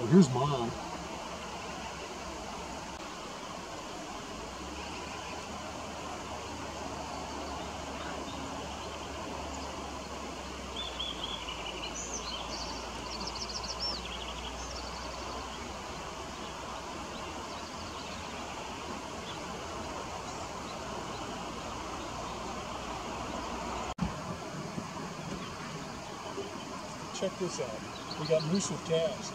Oh, here's mom. Check this out. We got moose with calves.